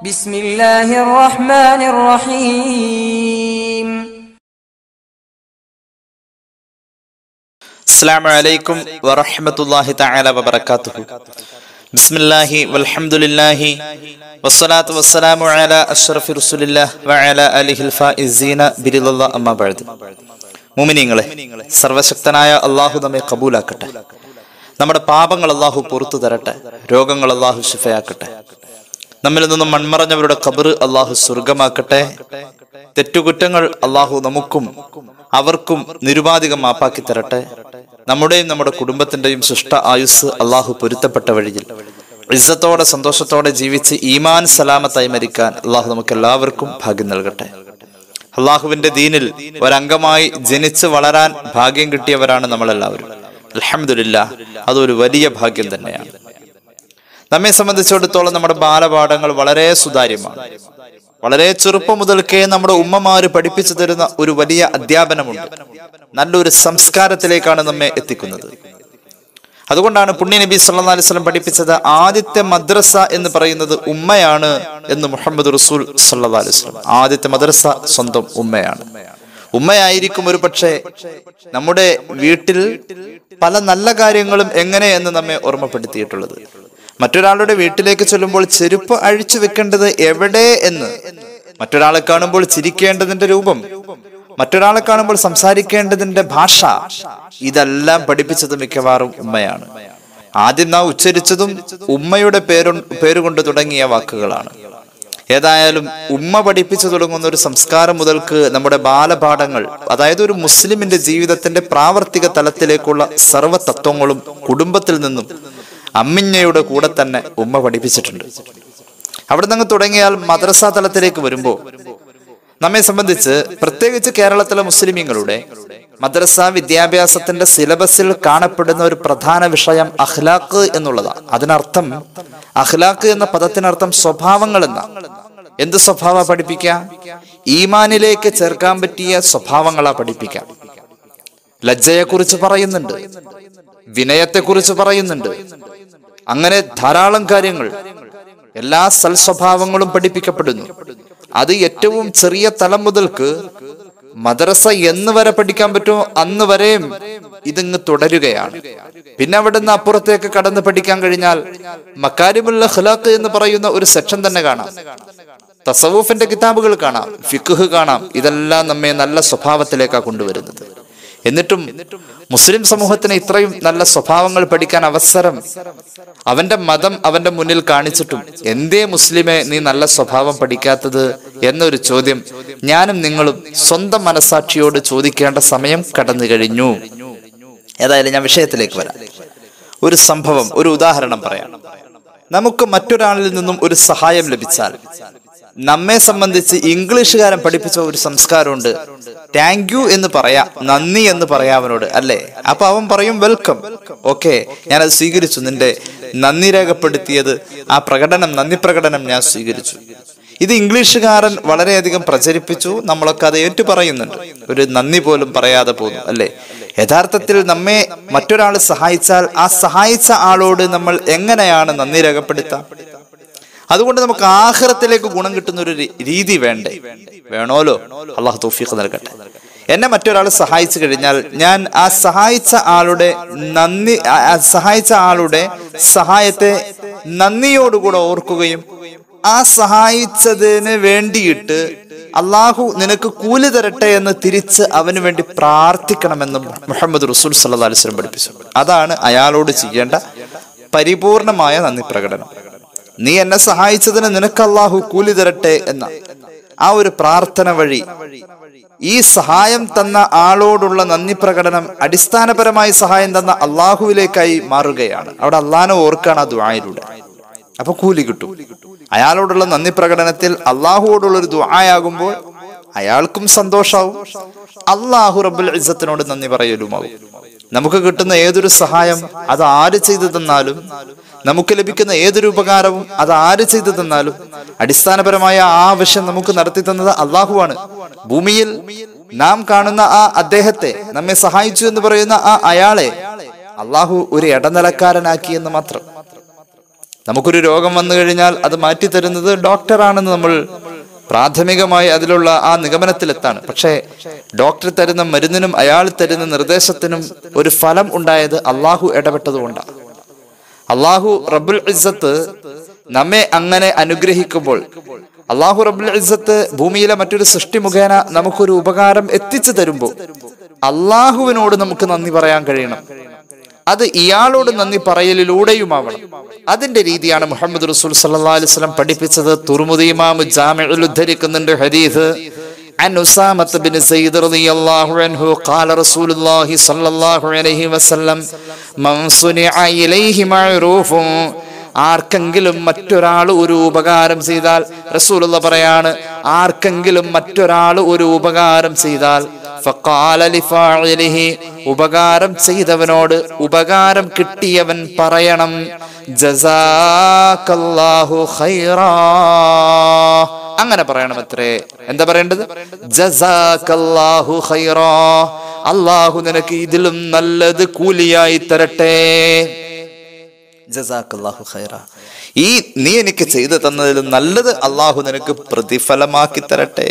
بسم الله الرحمن الرحيم السلام عليكم ورحمة الله تعالى وبركاته بسم الله والحمد لله والصلاة والسلام على أشرف رسول الله وعلى آله الفائزين برضا الله أما بعد മുമിനിങ്ങളെ സർവശക്തനായ അള്ളാഹു നമ്മെ കബൂലാക്കട്ടെ നമ്മുടെ പാപങ്ങൾ അള്ളാഹു പുറത്തു തരട്ടെ രോഗങ്ങൾ അള്ളാഹു ശിഫയാക്കട്ടെ നമ്മിൽ നിന്നും മൺമറഞ്ഞവരുടെ ഖബർ അള്ളാഹു സ്വർഗമാക്കട്ടെ തെറ്റുകുറ്റങ്ങൾ അള്ളാഹു നമുക്കും അവർക്കും നിരുപാധികം മാപ്പാക്കി തരട്ടെ. നമ്മുടെയും നമ്മുടെ കുടുംബത്തിന്റെയും ശിഷ്ട ആയുസ് അള്ളാഹു പൊരുത്തപ്പെട്ട വഴിയിൽ. ഇസ്സത്തോടെ സന്തോഷത്തോടെ ജീവിച്ച് ഈമാൻ സലാമത്തായി മരിക്കാൻ അള്ളാഹു നമുക്ക് എല്ലാവർക്കും ഭാഗ്യം നൽകട്ടെ. അള്ളാഹുവിന്റെ ദീനിൽ ഒരംഗമായി ജനിച്ച് വളരാൻ ഭാഗ്യം കിട്ടിയവരാണ് നമ്മളെല്ലാവരും. അലഹമില്ല അതൊരു വലിയ ഭാഗ്യം തന്നെയാണ്. നമ്മെ സംബന്ധിച്ചിടത്തോളം നമ്മുടെ ബാലപാഠങ്ങൾ വളരെ സുതാര്യമാണ്. വളരെ ചെറുപ്പം മുതൽക്കേ നമ്മുടെ ഉമ്മമാര് പഠിപ്പിച്ചു തരുന്ന ഒരു വലിയ അധ്യാപനമുണ്ട്. നല്ലൊരു സംസ്കാരത്തിലേക്കാണ് നമ്മെ എത്തിക്കുന്നത്. അതുകൊണ്ടാണ് പുണ്യ നബി സല്ലാ അലൈഹി സ്വലം പഠിപ്പിച്ചത് ആദ്യത്തെ മദ്രസ എന്ന് പറയുന്നത് ഉമ്മയാണ് എന്ന് മുഹമ്മദ് റസൂൽ സല്ലാ അലൈഹി സ്വലം ആദ്യത്തെ മദ്രസ സ്വന്തം ഉമ്മയാണ്. ഉമ്മയായിരിക്കും ഒരു പക്ഷേ നമ്മുടെ വീട്ടിൽ പല നല്ല കാര്യങ്ങളും എങ്ങനെ എന്ന് നമ്മെ ഓർമ്മപ്പെടുത്തിയിട്ടുള്ളത്. മറ്റൊരാളുടെ വീട്ടിലേക്ക് ചെല്ലുമ്പോൾ ചെരുപ്പ് അഴിച്ചു വെക്കേണ്ടത് എവിടെ എന്ന്. മറ്റൊരാളെ കാണുമ്പോൾ ചിരിക്കേണ്ടതിന്റെ രൂപം. മറ്റൊരാളെ കാണുമ്പോൾ സംസാരിക്കേണ്ടതിന്റെ ഭാഷ. ഇതെല്ലാം പഠിപ്പിച്ചത് മിക്കവാറും ഉമ്മയാണ്. ആദ്യം നാം ഉച്ചരിച്ചതും ഉമ്മയുടെ പേരു പേരുകൊണ്ട് തുടങ്ങിയ വാക്കുകളാണ്. ഏതായാലും ഉമ്മ പഠിപ്പിച്ചു തുടങ്ങുന്ന ഒരു സംസ്കാരം മുതൽക്ക് നമ്മുടെ ബാലപാഠങ്ങൾ അതായത് ഒരു മുസ്ലിമിന്റെ ജീവിതത്തിന്റെ പ്രാവർത്തിക തലത്തിലേക്കുള്ള സർവ തത്വങ്ങളും കുടുംബത്തിൽ നിന്നും അമ്മിഞ്ഞയുടെ കൂടെ തന്നെ ഉമ്മ പഠിപ്പിച്ചിട്ടുണ്ട്. അവിടെ നിന്ന് തുടങ്ങിയാൽ മദ്രസ തലത്തിലേക്ക് വരുമ്പോൾ നമ്മെ സംബന്ധിച്ച് പ്രത്യേകിച്ച് കേരളത്തിലെ മുസ്ലിമീങ്ങളുടെ മദ്രസ വിദ്യാഭ്യാസത്തിന്റെ സിലബസിൽ കാണപ്പെടുന്ന ഒരു പ്രധാന വിഷയം അഖ്ലാഖ് എന്നുള്ളതാണ് അതിനർത്ഥം അഖ്ലാഖ് എന്ന പദത്തിനർത്ഥം സ്വഭാവങ്ങൾ എന്ന. എന്ത് സ്വഭാവ പഠിപ്പിക്കാം? ഈമാനിലേക്ക് ചേർക്കാൻ പറ്റിയ സ്വഭാവങ്ങളാ പഠിപ്പിക്കാം. ലജ്ജയെക്കുറിച്ച് പറയുന്നുണ്ട്. വിനയത്തെക്കുറിച്ച് പറയുന്നുണ്ട്. അങ്ങനെ ധാരാളം കാര്യങ്ങൾ എല്ലാ സൽസ്വഭാവങ്ങളും പഠിപ്പിക്കപ്പെടുന്നു. അത് ഏറ്റവും ചെറിയ തലം മുതൽക്ക് മദ്രസ എന്ന് വരെ പഠിക്കാൻ പറ്റുമോ? അന്ന് വരെയും ഇതിങ്ങ് തുടരുകയാണ്. പിന്നെ അവിടുന്ന് അപ്പുറത്തേക്ക് കടന്ന് പഠിക്കാൻ കഴിഞ്ഞാൽ മക്കാരിമുള്ള ഖലാഖ് എന്ന് പറയുന്ന ഒരു സെക്ഷൻ തന്നെ കാണാം. തസവൂഫിന്റെ കിതാബുകൾ കാണാം ഫിഖ് കാണാം. ഇതെല്ലാം നമ്മെ നല്ല സ്വഭാവത്തിലേക്കാണ് കൊണ്ടുവരുന്നത്. എന്നിട്ടും മുസ്ലിം സമൂഹത്തിന് ഇത്രയും നല്ല സ്വഭാവങ്ങൾ പഠിക്കാൻ അവസരം അവന്റെ മതം അവന്റെ മുന്നിൽ കാണിച്ചിട്ടും എന്തേ മുസ്ലിമെ നീ നല്ല സ്വഭാവം പഠിക്കാത്തത് എന്നൊരു ചോദ്യം ഞാനും നിങ്ങളും സ്വന്തം മനസാക്ഷിയോട് ചോദിക്കേണ്ട സമയം കടന്നു കഴിഞ്ഞു. ഏതായാലും ഞാൻ വിഷയത്തിലേക്ക് വരാം. ഒരു സംഭവം ഒരു ഉദാഹരണം പറയാം. നമുക്ക് മറ്റൊരാളിൽ നിന്നും ഒരു സഹായം ലഭിച്ചാൽ നമ്മെ സംബന്ധിച്ച് ഇംഗ്ലീഷുകാരൻ പഠിപ്പിച്ച ഒരു സംസ്കാരമുണ്ട്. താങ്ക് യു എന്ന് പറയാ നന്ദി എന്ന് പറയാ അവനോട് അല്ലേ? അപ്പൊ അവൻ പറയും വെൽക്കം ഓക്കെ ഞാനത് സ്വീകരിച്ചു. നിന്റെ നന്ദി രേഖപ്പെടുത്തിയത് ആ പ്രകടനം നന്ദി പ്രകടനം ഞാൻ സ്വീകരിച്ചു. ഇത് ഇംഗ്ലീഷുകാരൻ വളരെയധികം പ്രചരിപ്പിച്ചു നമ്മളൊക്കെ അത് ഏറ്റു പറയുന്നുണ്ട്. ഒരു നന്ദി പോലും പറയാതെ പോകുന്നു അല്ലേ? യഥാർത്ഥത്തിൽ നമ്മെ മറ്റൊരാൾ സഹായിച്ചാൽ ആ സഹായിച്ച ആളോട് നമ്മൾ എങ്ങനെയാണ് നന്ദി രേഖപ്പെടുത്താം? അതുകൊണ്ട് നമുക്ക് ആഹ്റത്തിലേക്ക് ഗുണം കിട്ടുന്ന ഒരു രീതി വേണ്ടേ? വേണോലോ? അള്ളാഹു തൗഫീഖ് നൽകട്ടെ. എന്നെ മറ്റൊരാൾ സഹായിച്ചു കഴിഞ്ഞാൽ ഞാൻ ആ സഹായിച്ച ആളുടെ നന്ദി സഹായിച്ച ആളുടെ സഹായത്തെ നന്ദിയോടുകൂടെ ഓർക്കുകയും ആ സഹായിച്ചതിന് വേണ്ടിയിട്ട് അള്ളാഹു നിനക്ക് കൂലി തരട്ടെ എന്ന് തിരിച്ച് അവന് വേണ്ടി പ്രാർത്ഥിക്കണമെന്ന് മുഹമ്മദ് റസൂൽ സല്ലാ അലിസ്ലം പഠിപ്പിച്ചു. അതാണ് അയാളോട് ചെയ്യേണ്ട പരിപൂർണമായ നന്ദി പ്രകടനം. നീ എന്നെ സഹായിച്ചതിന് നിനക്ക് അള്ളാഹു കൂലി തരട്ടെ എന്ന ആ ഒരു പ്രാർത്ഥന വഴി ഈ സഹായം തന്ന ആളോടുള്ള നന്ദി പ്രകടനം അടിസ്ഥാനപരമായി സഹായം തന്ന അള്ളാഹുവിലേക്കായി മാറുകയാണ്. അവിടെ അള്ളാഹനെ ഓർക്കാണ് ആ ദുആയിലൂടെ. അപ്പൊ കൂലി കിട്ടും. അയാളോടുള്ള നന്ദി പ്രകടനത്തിൽ അള്ളാഹുവോടുള്ള ഒരു ദുആയാകുമ്പോൾ അയാൾക്കും സന്തോഷാവും. അള്ളാഹു റബ്ബുൽ ഇസത്തിനോട് നന്ദി പറയലുമാവും. നമുക്ക് കിട്ടുന്ന ഏതൊരു സഹായം അത് ആര് ചെയ്തു തന്നാലും നമുക്ക് ലഭിക്കുന്ന ഏതൊരു ഉപകാരവും അത് ആര് ചെയ്തു തന്നാലും അടിസ്ഥാനപരമായ ആ ആവശ്യം നമുക്ക് നടത്തി തന്നത് അള്ളാഹുവാണ്. ഭൂമിയിൽ നാം കാണുന്ന ആ അദ്ദേഹത്തെ നമ്മെ സഹായിച്ചു എന്ന് പറയുന്ന ആ അയാളെ അള്ളാഹു ഒരു ഇടനിലക്കാരനാക്കി എന്ന് മാത്രം. നമുക്കൊരു രോഗം വന്നു കഴിഞ്ഞാൽ അത് മാറ്റിത്തരുന്നത് ഡോക്ടറാണെന്ന് നമ്മൾ പ്രാഥമികമായി അതിലുള്ള ആ നിഗമനത്തിലെത്താണ്. പക്ഷേ ഡോക്ടർ തരുന്ന മരുന്നിനും അയാൾ തരുന്ന നിർദ്ദേശത്തിനും ഒരു ഫലം ഉണ്ടായത് അള്ളാഹു ഇടപെട്ടതുകൊണ്ടാണ്. അള്ളാഹു റബ്ബുൽ ഇസ്സത്ത് നമ്മെ അങ്ങനെ അനുഗ്രഹിക്കുമ്പോൾ അള്ളാഹു റബ്ബുൽ ഇസ്സത്ത് ഭൂമിയിലെ മറ്റൊരു സൃഷ്ടി മുഖേന നമുക്കൊരു ഉപകാരം എത്തിച്ചു തരുമ്പോൾ അള്ളാഹുവിനോട് നമുക്ക് നന്ദി പറയാൻ കഴിയണം. അത് ഇയാളോട് നന്ദി പറയലിലൂടെയുമാവണം. അതിന്റെ രീതിയാണ് മുഹമ്മദ് റസൂൽ സല്ലാ അലൈഹി വസല്ലം പഠിപ്പിച്ചത്. ഇമാം ജാമിഉൽ ഉദ്ധരിക്കുന്നുണ്ട് ഹദീസ്. عن أسامة بن زيد رضي الله عنه قال رسول الله صلى الله عليه وسلم من صنع إليه معروف ആർക്കെങ്കിലും മറ്റൊരാൾ ഒരു ഉപകാരം ചെയ്താൽ റസൂലുള്ള പറയാണ് ആർക്കെങ്കിലും മറ്റൊരാൾ ഒരു ഉപകാരം ചെയ്താൽ ഉപകാരം ചെയ്തവനോട് ഉപകാരം കിട്ടിയവൻ പറയണം അങ്ങനെ പറയണം അത്രേ എന്താ പറയേണ്ടത്? അള്ളാഹു നിനക്ക് ഇതിലും നല്ലത് കൂലിയായി തരട്ടെ. ജസാക്കല്ലാഹു ഖൈറ. ഈ നീ എനിക്ക് ചെയ്തു തന്നതിൽ നല്ലത് അള്ളാഹു നിനക്ക് പ്രതിഫലമാക്കി തരട്ടെ.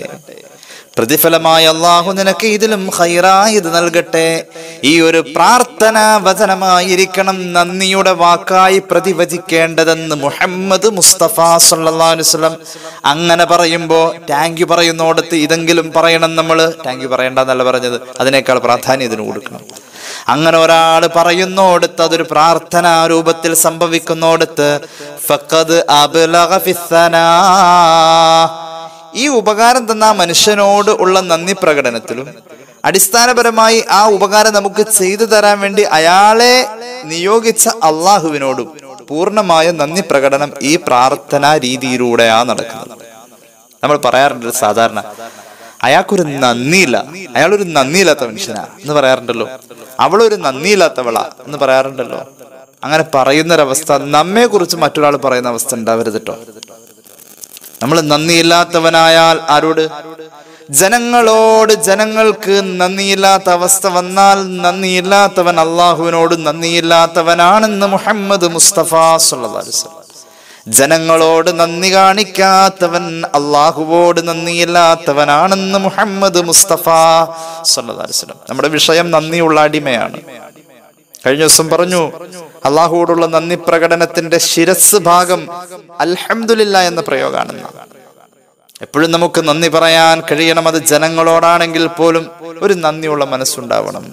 പ്രതിഫലമായി അള്ളാഹു നിനക്ക് ഇതിലും ഹൈറായത് നൽകട്ടെ. ഈ ഒരു പ്രാർത്ഥന വചനമായിരിക്കണം നന്ദിയുടെ വാക്കായി പ്രതിവചിക്കേണ്ടതെന്ന് മുഹമ്മദ് മുസ്തഫ വസല്ലം അങ്ങനെ പറയുമ്പോ താങ്ക് യു പറയുന്നോടത്ത് ഇതെങ്കിലും പറയണം നമ്മൾ താങ്ക് യു പറയണ്ടെന്നല്ല പറഞ്ഞത്. അതിനേക്കാൾ പ്രാധാന്യം ഇതിന് കൊടുക്കണം. അങ്ങനെ ഒരാൾ പറയുന്നോടത്ത് അതൊരു പ്രാർത്ഥനാ രൂപത്തിൽ സംഭവിക്കുന്നോടത്ത് അബ്ലഗ ഫിസ്സനാ ഈ ഉപകാരം തന്ന മനുഷ്യനോട് ഉള്ള നന്ദി പ്രകടനത്തിലും അടിസ്ഥാനപരമായി ആ ഉപകാരം നമുക്ക് ചെയ്തു തരാൻ വേണ്ടി അയാളെ നിയോഗിച്ച അള്ളാഹുവിനോടും പൂർണമായ നന്ദി പ്രകടനം ഈ പ്രാർത്ഥനാ രീതിയിലൂടെയാണ് നടക്കുന്നത്. നമ്മൾ പറയാറുണ്ട് സാധാരണ അയാൾക്കൊരു നന്ദിയില്ല അയാളൊരു നന്ദിയില്ലാത്ത മനുഷ്യനാ എന്ന് പറയാറുണ്ടല്ലോ. അവളൊരു നന്ദിയില്ലാത്തവളാ എന്ന് പറയാറുണ്ടല്ലോ. അങ്ങനെ പറയുന്നൊരവസ്ഥ നമ്മെ കുറിച്ച് മറ്റൊരാൾ പറയുന്ന അവസ്ഥ ഉണ്ടാവരുത് കേട്ടോ നമ്മൾ നന്ദിയില്ലാത്തവനായാൽ ആരോട്? ജനങ്ങളോട് ജനങ്ങൾക്ക് നന്ദിയില്ലാത്ത അവസ്ഥ വന്നാൽ നന്ദിയില്ലാത്തവൻ അള്ളാഹുവിനോട് നന്ദിയില്ലാത്തവനാണെന്ന് മുഹമ്മദ് മുസ്തഫ സുല്ലാസ് ജനങ്ങളോട് നന്ദി കാണിക്കാത്തവൻ അള്ളാഹുവോട് നന്ദിയില്ലാത്തവനാണെന്ന് മുഹമ്മദ് മുസ്തഫ വസല്ലം. നമ്മുടെ വിഷയം നന്ദിയുള്ള അടിമയാണ്. കഴിഞ്ഞ ദിവസം പറഞ്ഞു അള്ളാഹുവോടുള്ള നന്ദി പ്രകടനത്തിന്റെ ശിരസ് ഭാഗം അൽഹംദുലില്ല എന്ന പ്രയോഗമാണെന്ന് എപ്പോഴും നമുക്ക് നന്ദി പറയാൻ കഴിയണം അത് ജനങ്ങളോടാണെങ്കിൽ പോലും ഒരു നന്ദിയുള്ള മനസ്സുണ്ടാവണം.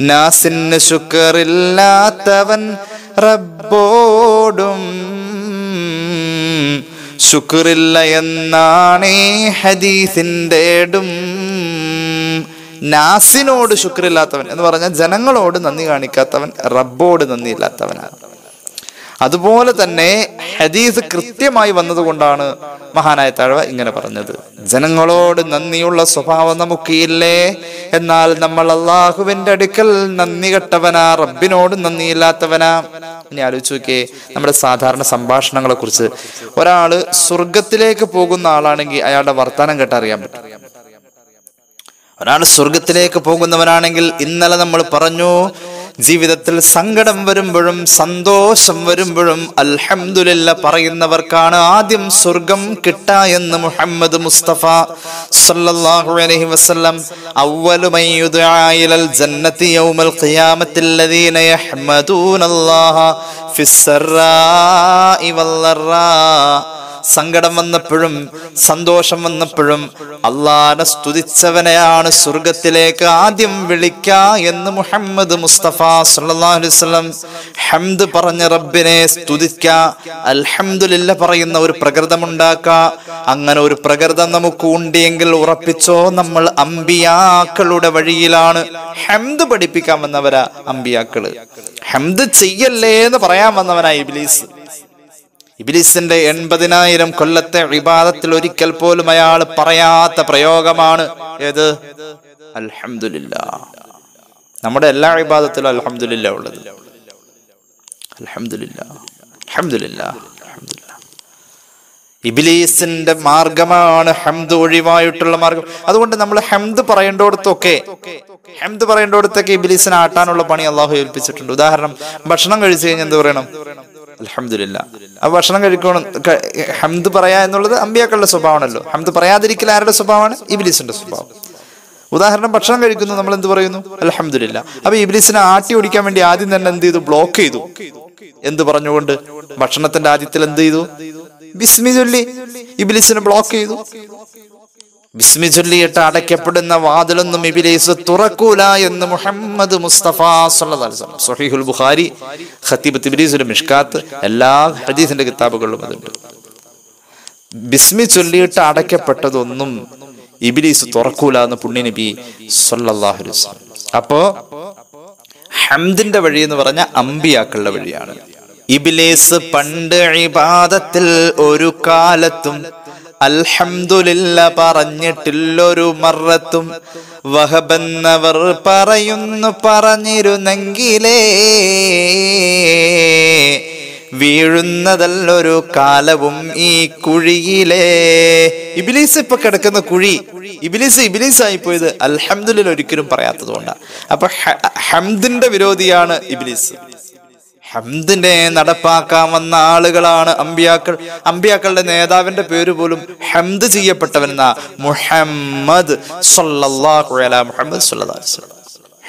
നാസിന് ശുക്കറില്ലാത്തവൻ റബ്ബോടും ശുക്രില്ല എന്നാണേ ഹദീസിന്റെടും. നാസിനോട് ശുക്രില്ലാത്തവൻ എന്ന് പറഞ്ഞാൽ ജനങ്ങളോട് നന്ദി കാണിക്കാത്തവൻ റബ്ബോട് നന്ദി നന്ദിയില്ലാത്തവനാണ് അതുപോലെ തന്നെ ഹദീസ് കൃത്യമായി വന്നതുകൊണ്ടാണ് മഹാനായ താഴ്വ ഇങ്ങനെ പറഞ്ഞത്. ജനങ്ങളോട് നന്ദിയുള്ള സ്വഭാവം നമുക്കില്ലേ? എന്നാൽ നമ്മൾ അള്ളാഹുവിന്റെ അടുക്കൽ നന്ദി കെട്ടവനാ റബ്ബിനോട് നന്ദിയില്ലാത്തവനാ ഇനി ആലോചിച്ച് നോക്കിയേ നമ്മുടെ സാധാരണ സംഭാഷണങ്ങളെ കുറിച്ച് ഒരാൾ സ്വർഗത്തിലേക്ക് പോകുന്ന ആളാണെങ്കിൽ അയാളുടെ വർത്തമാനം കേട്ടറിയാൻ പറ്റും. ഒരാൾ സ്വർഗത്തിലേക്ക് പോകുന്നവനാണെങ്കിൽ ഇന്നലെ നമ്മൾ പറഞ്ഞു ജീവിതത്തിൽ സങ്കടം വരുമ്പോഴും സന്തോഷം വരുമ്പോഴും അൽഹംദുലില്ല പറയുന്നവർക്കാണ് ആദ്യം സ്വർഗം കിട്ടാ എന്ന് മുഹമ്മദ് മുസ്തഫ സല്ലല്ലാഹു അലൈഹി വസല്ലം അവ്വലു മൻ യുദ്ആ ജന്നതി യൗമൽ ഖിയാമത്തിൽ ലദീന യഹ്മദൂനല്ലാഹ ഫിസ്സറാഇ വല്ലറാ സങ്കടം വന്നപ്പോഴും സന്തോഷം വന്നപ്പോഴും അള്ളാനെ സ്തുതിച്ചവനെയാണ് സ്വർഗത്തിലേക്ക് ആദ്യം വിളിക്ക എന്ന് മുഹമ്മദ് മുസ്തഫ സുല്ലാസ്ലം ഹംദ് പറഞ്ഞ റബ്ബിനെ സ്തുതിക്ക. അൽഹംദുലില്ല പറയുന്ന ഒരു പ്രകൃതമുണ്ടാക്ക. അങ്ങനെ ഒരു പ്രകൃതം നമുക്ക് ഉണ്ടെങ്കിൽ ഉറപ്പിച്ചോ നമ്മൾ അമ്പിയാക്കളുടെ വഴിയിലാണ്. ഹംദ് പഠിപ്പിക്കാൻ വന്നവരാ അമ്പിയാക്കൾ. ഹംദ് ചെയ്യല്ലേ എന്ന് പറയാൻ വന്നവനായി ഇബ്ലീസ്. ഇബിലിസിന്റെ എൺപതിനായിരം കൊല്ലത്തെ വിവാദത്തിൽ ഒരിക്കൽ പോലും അയാൾ പറയാത്ത പ്രയോഗമാണ്. ഏത്? അൽഹമില്ല നമ്മുടെ എല്ലാ വിവാദത്തിലും അൽഹമില്ല ഉള്ളത്. ഇബിലീസിന്റെ മാർഗമാണ് ഹംദ് ഒഴിവായിട്ടുള്ള മാർഗം. അതുകൊണ്ട് നമ്മൾ ഹംദ് പറയേണ്ടോടത്തൊക്കെ ഹംദ് പറയേണ്ടോടത്തൊക്കെ ഇബിലീസിനെ ആട്ടാനുള്ള പണി അള്ളാഹു ഏൽപ്പിച്ചിട്ടുണ്ട്. ഉദാഹരണം ഭക്ഷണം കഴിച്ചു കഴിഞ്ഞാൽ എന്ത് പറയണം? അലഹമില്ല ആ ഭക്ഷണം കഴിക്കണം. ഹംദ് പറയാ എന്നുള്ളത് അമ്പിയാക്കളുടെ സ്വഭാവമാണല്ലോ. ഹംദ് പറയാതിരിക്കൽ ആരുടെ സ്വഭാവമാണ്? ഇബിലിസിന്റെ സ്വഭാവം. ഉദാഹരണം ഭക്ഷണം കഴിക്കുന്നു നമ്മൾ എന്ത് പറയുന്നു? അലഹമില്ല അപ്പൊ ഇബിലിസിനെ ആട്ടി ഓടിക്കാൻ വേണ്ടി ആദ്യം തന്നെ എന്ത് ചെയ്തു? ബ്ലോക്ക് ചെയ്തു. എന്ത് പറഞ്ഞുകൊണ്ട്? ഭക്ഷണത്തിന്റെ ആദ്യത്തിൽ എന്ത് ചെയ്തു? ബിസ്മി ചൊല്ലി ഇബിലിസിനെ ബ്ലോക്ക് ചെയ്തു. ബിസ്മി ചൊല്ലിയിട്ട് അടയ്ക്കപ്പെടുന്ന വാതിലൊന്നും ഇബിലീസ് തുറക്കൂല എന്ന് മുഹമ്മദ് മുസ്തഫ സ്വഹീഹുൽ ബുഖാരി ഖത്തീബ് തിബ്രീസുൽ മിഷ്കാത്ത് എല്ലാ ഹദീസിന്റെ കിതാബുകളിലും അതുണ്ട്. ബിസ്മി ചൊല്ലിയിട്ട് അടയ്ക്കപ്പെട്ടതൊന്നും ഇബിലീസ് തുറക്കൂല എന്ന് പുണ്യ നബി വസല്ലം. അപ്പോ ഹംദിന്റെ വഴി എന്ന് പറഞ്ഞ അമ്പിയാക്കളുടെ വഴിയാണ്. ഇബിലേസ് പണ്ട് ഇബാദത്തിൽ ഒരു കാലത്തും അൽഹംദുലില്ല പറഞ്ഞിട്ടില്ലൊരു മറത്തും. വഹബെന്നവർ പറയുന്നു പറഞ്ഞിരുന്നെങ്കിലേ വീഴുന്നതല്ലൊരു കാലവും ഈ കുഴിയിലേ. ഇബിലീസ് ഇപ്പൊ കിടക്കുന്ന കുഴി ഇബിലീസ് ഇബിലീസ് ആയി പോയത് അൽഹംദുലിൽ ഒരിക്കലും പറയാത്തതുകൊണ്ടാണ് അപ്പൊ ഹംദിന്റെ വിരോധിയാണ് ഇബിലീസ്. ഹംദിനെ നടപ്പാക്കാൻ വന്ന ആളുകളാണ് അമ്പിയാക്കൾ. അമ്പിയാക്കളുടെ നേതാവിന്റെ പേര് പോലും ഹംദ് ചെയ്യപ്പെട്ടവനെന്ന മുഹമ്മദ്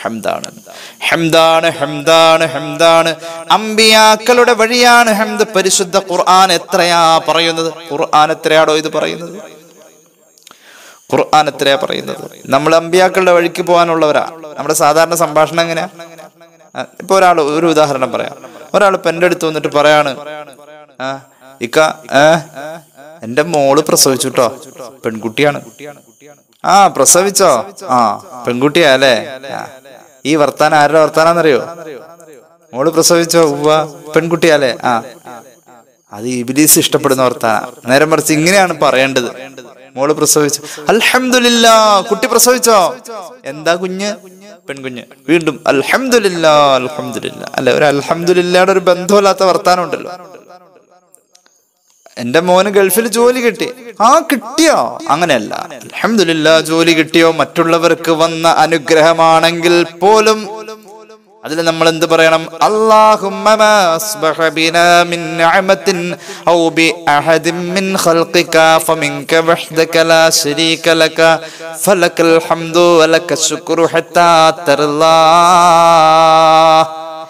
ഹംദാണ്. ഹംദാണ് ഹംദാണ് ഹംദാണ്. അമ്പിയാക്കളുടെ വഴിയാണ് ഹംദ് പരിശുദ്ധ ഖുർആൻ എത്രയാ പറയുന്നത്? ഖുർആൻ എത്രയാടോ ഇത് പറയുന്നത്? ഖുർആൻ എത്രയാ പറയുന്നത്? നമ്മൾ അമ്പിയാക്കളുടെ വഴിക്ക് പോകാനുള്ളവരാ. നമ്മുടെ സാധാരണ സംഭാഷണം എങ്ങനെയാ? ഇപ്പൊ ഒരാൾ ഒരു ഉദാഹരണം പറയാം. ഒരാൾ ഇപ്പൊ എന്റെ അടുത്ത് വന്നിട്ട് പറയാണ് ആ ഇക്ക എന്റെ മോൾ പ്രസവിച്ചു കേട്ടോ പെൺകുട്ടിയാണ്. ആ പ്രസവിച്ചോ? ആ പെൺകുട്ടിയാ അല്ലേ? ഈ വർത്താനം ആരുടെ വർത്താനാന്നറിയോ? മോൾ പ്രസവിച്ചോ? ഉവ്വ അല്ലേ? ആ അത് ഇബിലീസ് ഇഷ്ടപ്പെടുന്ന വർത്താന. നേരം മറിച്ച് ഇങ്ങനെയാണ് പറയേണ്ടത്. മോൾ പ്രസവിച്ചു? അൽഹമില്ല കുട്ടി പ്രസവിച്ചോ? എന്താ കുഞ്ഞ്? പെൺകുഞ്ഞ്. വീണ്ടും അൽഹംദുലില്ല അൽഹംദുലില്ല. അല്ല ഒരു അൽഹമില്ലയുടെ ഒരു ബന്ധമില്ലാത്ത വർത്താനം ഉണ്ടല്ലോ എന്റെ മോന് ഗൾഫിൽ ജോലി കിട്ടി. ആ കിട്ടിയോ? അങ്ങനെയല്ല. അലഹമില്ല ജോലി കിട്ടിയോ? മറ്റുള്ളവർക്ക് വന്ന അനുഗ്രഹമാണെങ്കിൽ പോലും അതിൽ നമ്മൾ എന്ത് പറയണം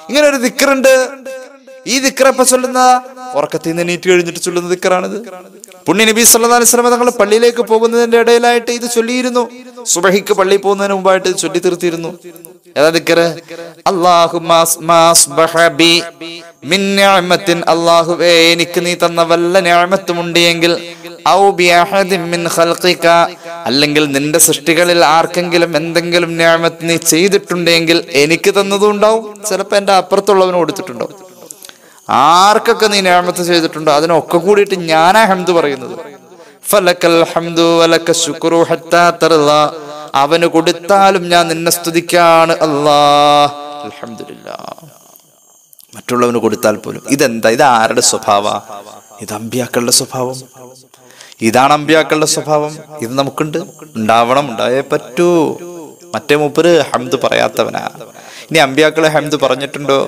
ഇങ്ങനെ ഒരു ദിക്റുണ്ട്. ഈ ദിക്റപ്പ ചൊല്ലുന്ന ഉറക്കത്തിൽ നിന്ന് നീറ്റ് കഴിഞ്ഞിട്ട് ചൊല്ലുന്ന ദിക്കറാണിത്. പുണ്യ നബി വസല്ലം തങ്ങൾ പള്ളിയിലേക്ക് പോകുന്നതിന്റെ ഇടയിലായിട്ട് ഇത് ചൊല്ലിയിരുന്നു. സുബഹിക്ക് പള്ളി പോകുന്നതിന് മുമ്പായിട്ട് ഇത് ചൊല്ലി തീർത്തിരുന്നു. എനിക്ക് നീ തന്ന വല്ല ഖൽഖിക. അല്ലെങ്കിൽ നിന്റെ സൃഷ്ടികളിൽ ആർക്കെങ്കിലും എന്തെങ്കിലും നിഅമത്ത് നീ ചെയ്തിട്ടുണ്ടെങ്കിൽ എനിക്ക് തന്നതും ഉണ്ടാവും. ചിലപ്പോ എന്റെ അപ്പുറത്തുള്ളവന് കൊടുത്തിട്ടുണ്ടാവും. ആർക്കൊക്കെ നീ ഞാമത്ത് ചെയ്തിട്ടുണ്ടോ? അതിനൊക്കെ കൂടിയിട്ട് ഞാനാ ഹംദ് പറയുന്നത്. ഫലക്കൽ ഹംദു വലക്ക ഹത്താ അവന് കൊടുത്താലും ഞാൻ നിന്നെ സ്തുതിക്കാണ് അള്ളാഹ് മറ്റുള്ളവന് കൊടുത്താൽ പോലും. ഇതെന്താ? ഇത് ആരുടെ സ്വഭാവ? ഇത് അമ്പിയാക്കളുടെ സ്വഭാവം. ഇതാണ് അമ്പിയാക്കളുടെ സ്വഭാവം. ഇത് നമുക്കുണ്ട്. ഉണ്ടാവണം. ഉണ്ടായേ പറ്റൂ. മറ്റേ മൂപ്പര് ഹംദ് പറയാത്തവനാ ഇനി അമ്പിയാക്കളെ ഹംദ് പറഞ്ഞിട്ടുണ്ടോ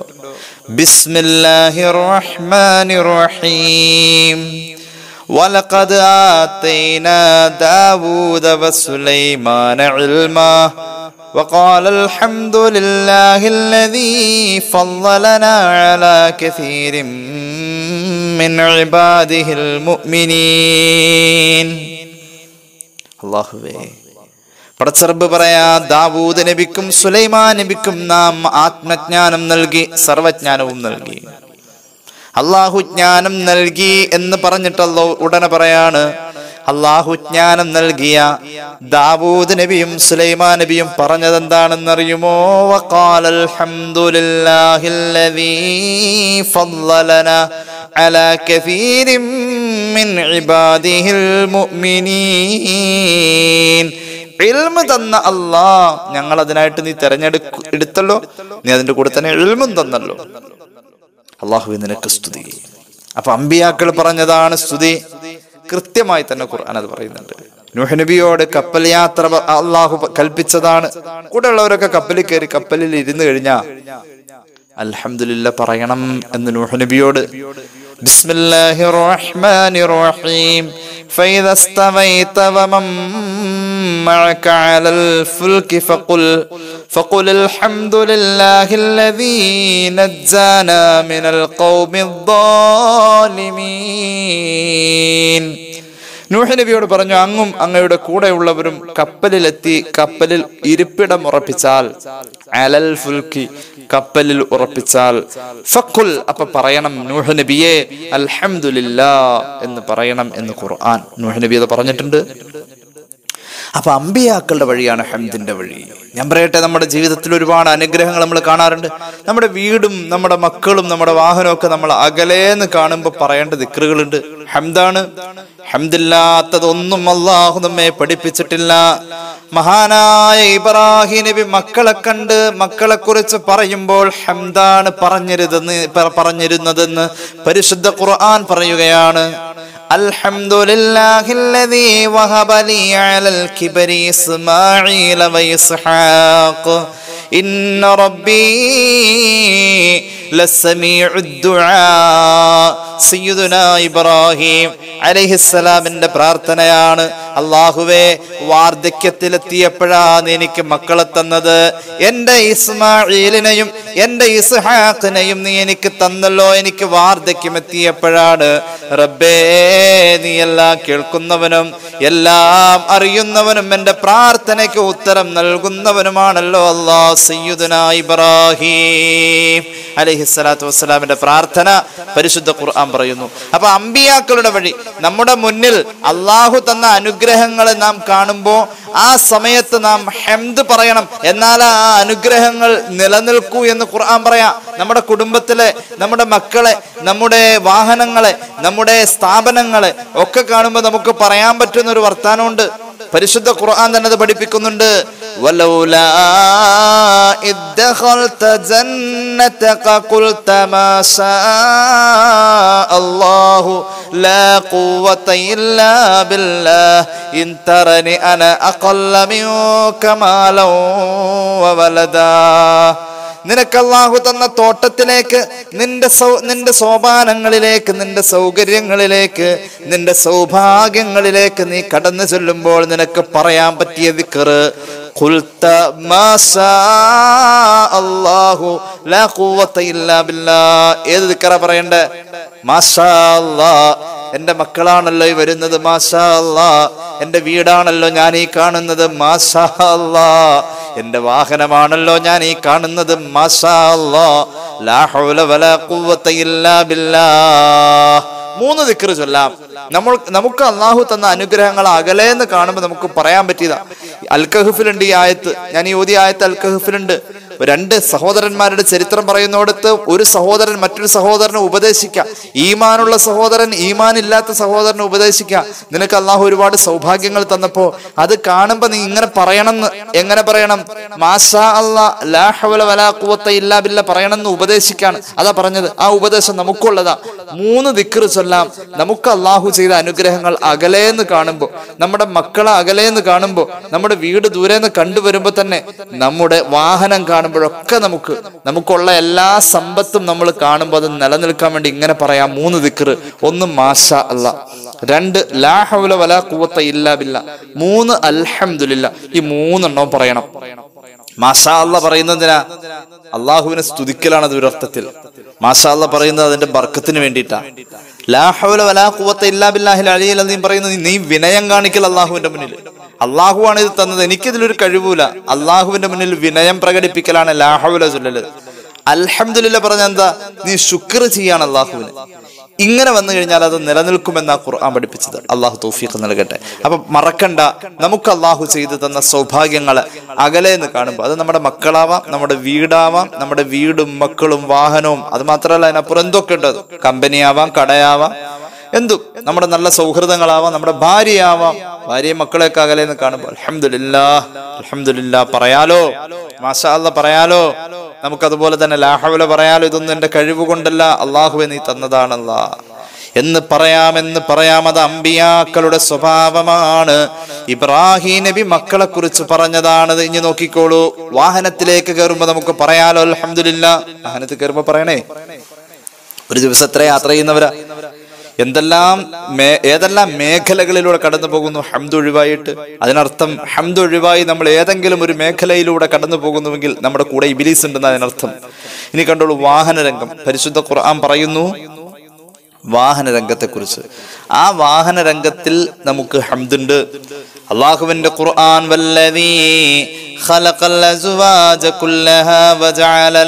ബിസ്മില്ലാഹിർ റഹ്മാനിർ റഹീം ولقد آتينا داود وسليمان علما وقال الحمد لله الذي فضلنا على كثير من عباده المؤمنين അള്ളാഹുവേ പടച്ചറബ് പറയാ ദാവൂദ് നബിക്കും സുലൈമാൻ നബിക്കും നാം ആത്മജ്ഞാനം നൽകി സർവജ്ഞാനവും നൽകി. അള്ളാഹു ജ്ഞാനം നൽകി എന്ന് പറഞ്ഞിട്ടല്ലോ ഉടനെ പറയാണ് അള്ളാഹു ജ്ഞാനം നൽകിയ ദാവൂദ് നബിയും സുലൈമാൻ നബിയും പറഞ്ഞത് എന്താണെന്നറിയുമോ വഖാലൽ എൽമ തന്ന അല്ലാ ഞങ്ങൾ അതിനായിട്ട് നീ തെരഞ്ഞെടുക്ക എടുത്തല്ലോ. നീ അതിന്റെ കൂടെ തന്നെ ഇൽമും തന്നല്ലോ. അള്ളാഹു നിനക്ക് സ്തുതി. അപ്പൊ അമ്പിയാക്കൾ പറഞ്ഞതാണ് സ്തുതി. കൃത്യമായി തന്നെ ഖുർആൻ അത് പറയുന്നുണ്ട്. നൂഹ്നബിയോട് കപ്പൽ യാത്ര അള്ളാഹു കൽപ്പിച്ചതാണ്. കൂടെ ഉള്ളവരൊക്കെ കപ്പലിൽ കയറി കപ്പലിൽ ഇരുന്ന് കഴിഞ്ഞാ അൽഹമില്ല പറയണം എന്ന് നൂഹ് നബിയോട്. ബിസ്മില്ലാഹിർ റഹ്മാനിർ റഹീം فإذا معك على الفلك فقل فقل الحمد لله الذي نجانا من القوم الظالمين നൂഹ് നബിയോട് പറഞ്ഞു അങ്ങും അങ്ങയുടെ കൂടെയുള്ളവരും കപ്പലിലെത്തി കപ്പലിൽ ഇരിപ്പിടം ഉറപ്പിച്ചാൽ അലൽ ഫുൽക്കി കപ്പലിൽ ഉറപ്പിച്ചാൽ ഫക്കുൽ അപ്പൊ പറയണം നൂഹ് നബിയെ അൽഹംദുലില്ലാ എന്ന് പറയണം എന്ന് ഖുർആൻ നൂഹ് നബി അത് പറഞ്ഞിട്ടുണ്ട് അപ്പൊ അമ്പിയാക്കളുടെ വഴിയാണ് ഹംദിന്റെ വഴി. ഞാൻ പറയട്ടെ നമ്മുടെ ജീവിതത്തിൽ ഒരുപാട് അനുഗ്രഹങ്ങൾ നമ്മൾ കാണാറുണ്ട്. നമ്മുടെ വീടും നമ്മുടെ മക്കളും നമ്മുടെ വാഹനവും ഒക്കെ നമ്മൾ അകലേന്ന് കാണുമ്പോൾ പറയേണ്ട ദിക്കറുകളുണ്ട് ഹംദാണ്. ഹംദില്ലാത്തതൊന്നും അള്ളാഹു നമ്മെ പഠിപ്പിച്ചിട്ടില്ല. മഹാനായ ഇബ്രാഹിം നബി മക്കളെ കണ്ട് മക്കളെ കുറിച്ച് പറയുമ്പോൾ ഹംദാണ് പറഞ്ഞിരുതെന്ന് പറഞ്ഞിരുന്നതെന്ന് പരിശുദ്ധ ഖുർആൻ പറയുകയാണ്. الحمد لله الذي وهب لي على الكبر إسماعيل وإسحاق إن ربي لسميع الدعاء സയ്യിദുന ഇബ്രാഹിം അലൈഹിസ്സലാമിന്റെ പ്രാർത്ഥനയാണ് അള്ളാഹുവേ വാർദ്ധക്യത്തിലെത്തിയപ്പോഴാണ് എനിക്ക് മക്കളെ തന്നത് എന്റെ ഇസ്മായിലിനെയും എന്റെ ഇസ്ഹാഖിനെയും നീ എനിക്ക് തന്നല്ലോ എനിക്ക് വാർദ്ധക്യം എത്തിയപ്പോഴാണ് റബ്ബേ നീ എല്ലാം കേൾക്കുന്നവനും എല്ലാം അറിയുന്നവനും എന്റെ പ്രാർത്ഥനയ്ക്ക് ഉത്തരം നൽകുന്നവനുമാണല്ലോ അള്ളാ സയ്യുദന ഇബ്രാഹിം. അലഹിസ്സലാത്തു വസ്സലാമിന്റെ പ്രാർത്ഥന പരിശുദ്ധ ഖുർആൻ പറയുന്നു. അപ്പൊ അമ്പിയാക്കളുടെ വഴി നമ്മുടെ മുന്നിൽ അള്ളാഹു തന്ന അനുഗ്രഹങ്ങളെ നാം കാണുമ്പോൾ ആ സമയത്ത് നാം ഹെംദ് പറയണം. എന്നാൽ ആ അനുഗ്രഹങ്ങൾ നിലനിൽക്കൂ എന്ന് ഖുർആൻ പറയാം. നമ്മുടെ കുടുംബത്തിലെ നമ്മുടെ മക്കളെ നമ്മുടെ വാഹനങ്ങളെ നമ്മുടെ നമ്മുടെ സ്ഥാപനങ്ങളെ ഒക്കെ കാണുമ്പോൾ നമുക്ക് പറയാൻ പറ്റുന്ന ഒരു വർത്താനമുണ്ട്. പരിശുദ്ധ ഖുർആൻ തന്നെ അത് പഠിപ്പിക്കുന്നുണ്ട്. അന അഖല്ല മിൻക മാലൗ ما شاء الله لا قوة إلا بالله إن ترني أنا أقل منك مالا وولدا നിനക്ക് അള്ളാഹു തന്ന തോട്ടത്തിലേക്ക് നിന്റെ സൗ നിന്റെ സോപാനങ്ങളിലേക്ക് നിന്റെ സൗകര്യങ്ങളിലേക്ക് നിന്റെ സൗഭാഗ്യങ്ങളിലേക്ക് നീ കടന്നു ചെല്ലുമ്പോൾ നിനക്ക് പറയാൻ പറ്റിയ ദിക്കറ് قلت ما شاء الله لا قوة إلا بالله ഏത് ദിക്കറ പറയണ്ടേ മാഷാ അല്ലാ എന്റെ മക്കളാണല്ലോ ഈ വരുന്നത് മാഷാ അല്ലാ എന്റെ വീടാണല്ലോ ഞാൻ ഈ കാണുന്നത് മാഷാ അല്ലാ എന്റെ വാഹനമാണല്ലോ ഞാൻ ഈ കാണുന്നത് മൂന്ന് ദിക്കറ് ചൊല്ലാം. നമ്മൾ നമുക്ക് അള്ളാഹു തന്ന അനുഗ്രഹങ്ങൾ അകലെ എന്ന് കാണുമ്പോൾ നമുക്ക് പറയാൻ പറ്റിയതാ. അൽക്കഹഫിലുണ്ട് ഈ ആയത്ത്. ഞാൻ ഈ ഓതി ആയത്ത് അൽക്കഹഫിലുണ്ട് രണ്ട് സഹോദരന്മാരുടെ ചരിത്രം പറയുന്നിടത്ത് ഒരു സഹോദരൻ മറ്റൊരു സഹോദരനെ ഉപദേശിക്കാം. ഈമാനുള്ള സഹോദരൻ ഈമാൻ ഇല്ലാത്ത സഹോദരനെ ഉപദേശിക്കാം. നിനക്ക് അള്ളാഹു ഒരുപാട് സൗഭാഗ്യങ്ങൾ തന്നപ്പോ അത് കാണുമ്പോ നീ ഇങ്ങനെ പറയണമെന്ന് എങ്ങനെ പറയണം? മാഷാ ഇല്ലാ ബില്ല പറയണമെന്ന് ഉപദേശിക്കാണ്. അതാ പറഞ്ഞത്. ആ ഉപദേശം നമുക്കുള്ളതാ. മൂന്ന് ദിക്കറ് ചൊല്ലാം നമുക്ക് അള്ളാഹു ചെയ്ത അനുഗ്രഹങ്ങൾ അകലേന്ന് കാണുമ്പോൾ നമ്മുടെ മക്കളെ അകലേന്ന് കാണുമ്പോൾ നമ്മുടെ വീട് ദൂരെ നിന്ന് കണ്ടുവരുമ്പോൾ തന്നെ നമ്മുടെ വാഹനം കാണുമ്പോഴൊക്കെ നമുക്ക് നമുക്കുള്ള എല്ലാ സമ്പത്തും നമ്മൾ കാണുമ്പോൾ അത് നിലനിൽക്കാൻ വേണ്ടി ഇങ്ങനെ പറയാം. മൂന്ന് ദിക്കർ ഒന്ന് മാഷ അല്ല രണ്ട് ലാ ഹൗല വലാ ഖുവത്ത ഇല്ലാ ബില്ല. മൂന്ന് അൽഹംദുലില്ല. ഈ മൂന്നെണ്ണവും പറയണം. മാഷാ അല്ല പറയുന്നതിനാ അള്ളാഹുവിനെ സ്തുതിക്കലാണ് അത് ഒരർത്ഥത്തിൽ. മാഷാ അല്ല പറയുന്നത് അതിന്റെ ബർക്കത്തിന് വേണ്ടിയിട്ടാ. ലാ ഹൗല വലാ ഖുവത്ത ഇല്ലാ ബില്ലാഹിൽ അലിയിൽ പറയുന്നത് നീ വിനയം കാണിക്കൽ അള്ളാഹുവിന്റെ മുന്നിൽ. അള്ളാഹുവാണ് ഇത് തന്നത്. എനിക്കിതിലൊരു കഴിവൂല. അള്ളാഹുവിന്റെ മുന്നിൽ വിനയം പ്രകടിപ്പിക്കലാണ് ലാ ഹൗല ചൊല്ലല് അൽഹംദുലില്ല പറഞ്ഞ എന്താ? നീ ശുക്ർ ചെയ്യാണ് അള്ളാഹുവിന്. ഇങ്ങനെ വന്നു കഴിഞ്ഞാൽ അത് നിലനിൽക്കുമെന്നാ ഖുർആൻ പഠിപ്പിച്ചത്. അള്ളാഹു തോഫീഖ് നൽകട്ടെ. അപ്പൊ മറക്കണ്ട. നമുക്ക് അള്ളാഹു ചെയ്തു തന്ന സൗഭാഗ്യങ്ങൾ അകലെ എന്ന് കാണുമ്പോൾ അത് നമ്മുടെ മക്കളാവാം നമ്മുടെ വീടാവാം നമ്മുടെ വീടും മക്കളും വാഹനവും. അത് മാത്രമല്ല അതിനപ്പുറം എന്തൊക്കെ ഉണ്ട്? കമ്പനിയാവാം കടയാവാം. എന്തും? നമ്മുടെ നല്ല സൗഹൃദങ്ങളാവാം നമ്മുടെ ഭാര്യയാവാം. ഭാര്യയും മക്കളെയൊക്കെ അകലെ എന്ന് കാണുമ്പോൾ അലഹമില്ല അലഹമില്ല പറയാലോ മാഷാ പറയാലോ. നമുക്കതുപോലെ തന്നെ ലാഹവല പറയാലോ ഇതൊന്നും എന്റെ കഴിവ് കൊണ്ടല്ല അള്ളാഹുവെ നീ തന്നതാണല്ല. എന്ന് പറയാമെന്ന് പറയാം അത് അമ്പിയാക്കളുടെ സ്വഭാവമാണ്. ഇബ്രാഹിം നബി മക്കളെ കുറിച്ച് പറഞ്ഞതാണ് ഇനി നോക്കിക്കോളൂ. വാഹനത്തിലേക്ക് കയറുമ്പോ നമുക്ക് പറയാലോ അലഹമില്ല വാഹനത്തിൽ കയറുമ്പോ പറയണേ ഒരു ദിവസം എത്ര യാത്ര ചെയ്യുന്നവരാ? എന്തെല്ലാം ഏതെല്ലാം മേഖലകളിലൂടെ കടന്നു പോകുന്നു? ഹംദ് ഒഴിവായിട്ട്. അതിനർത്ഥം ഹംദ് നമ്മൾ ഏതെങ്കിലും ഒരു മേഖലയിലൂടെ കടന്നു പോകുന്നുവെങ്കിൽ നമ്മുടെ കൂടെ ഇബിലീസ് ഉണ്ടെന്ന് അതിനർത്ഥം. ഇനി കണ്ടോളൂ വാഹനരംഗം. പരിശുദ്ധ ഖുർആൻ പറയുന്നു വാഹന രംഗത്തെക്കുറിച്ച് ആ വാഹന രംഗത്തിൽ നമുക്ക് ഹംദുണ്ട്. അള്ളാഹുവിന്റെ ഖുർആൻ വല്ലദീ ഖലഖൽ അസ്വാജ കുല്ലഹാ വജഅല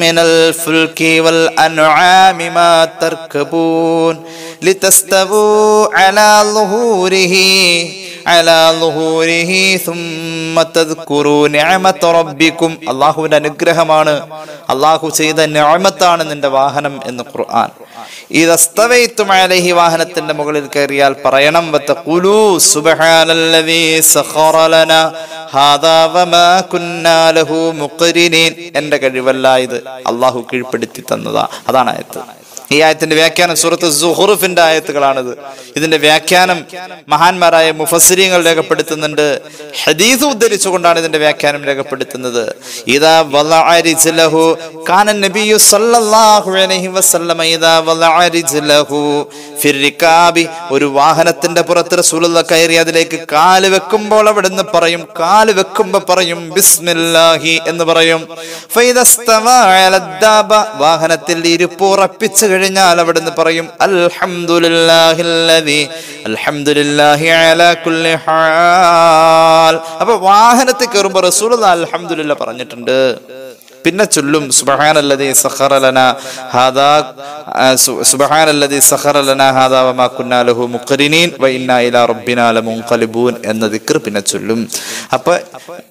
من الفلك والأنعام ما تركبون لتستووا على ظهوره على ظهوره ثم تذكروا نعمة ربكم അള്ളാഹുവിന്റെ അനുഗ്രഹമാണ് അള്ളാഹു ചെയ്ത നിഅമത്താണ് നിന്റെ വാഹനം എന്ന് ഖുർആൻ ഇതസ്തവൈത്തും അലൈഹി വാഹനത്തിന്റെ മുകളിൽ കയറിയാൽ പറയണം വത്തഖുലൂ സുബ്ഹാനല്ലദീ സഖറ ലനാ ഹാദാ വമാ കുന്നാ ലഹു മുഖ്രിനീൻ എന്റെ കഴിവല്ല ഇത് അള്ളാഹു കീഴ്പ്പെടുത്തി തന്നതാ അതാണ് ആയത്ത് ഈ ആയത്തിന്റെ വ്യാഖ്യാനം സുഹൃത്ത് സുഹുറുഫിന്റെ ആയത്തുകളാണിത്. ഇതിന്റെ വ്യാഖ്യാനം മഹാന്മാരായ മുഫസരിയങ്ങൾ രേഖപ്പെടുത്തുന്നുണ്ട്. ഹദീസ് ഉദ്ധരിച്ചുകൊണ്ടാണ് ഇതിന്റെ വ്യാഖ്യാനം രേഖപ്പെടുത്തുന്നത്. സല്ലല്ലാഹു അലൈഹി വസല്ലമ ഇദാ ഒരു വാഹനത്തിന്റെ പുറത്ത് റസൂലുള്ള കയറി അതിലേക്ക് കാൽ വെക്കുമ്പോൾ അവിടുന്ന് പറയും കാൽ വെക്കുമ്പോൾ പറയും ബിസ്മില്ലാഹി എന്ന് പറയും. ഫൈദസ്തവ വാഹനത്തിൽ ഇരുപ്പുറപ്പിച്ചു കഴിഞ്ഞാൽ അവിടുന്ന് പറയും അപ്പൊ വാഹനത്തിൽ കയറുമ്പോൾ റസൂൽ അൽഹമുല്ല പറഞ്ഞിട്ടുണ്ട്. പിന്നെ ചൊല്ലും സുബ്ഹാനല്ലദീ സഖറ ലനാ ഹാദാ ആ, സു- സുബ്ഹാനല്ലദീ സഖറ ലനാ ഹാദാ വമാ മുഖ്രിനീൻ വ ഇന്നാ ഇലാ എന്ന ദിക്ർ പിന്നെ ചൊല്ലും. അപ്പൊ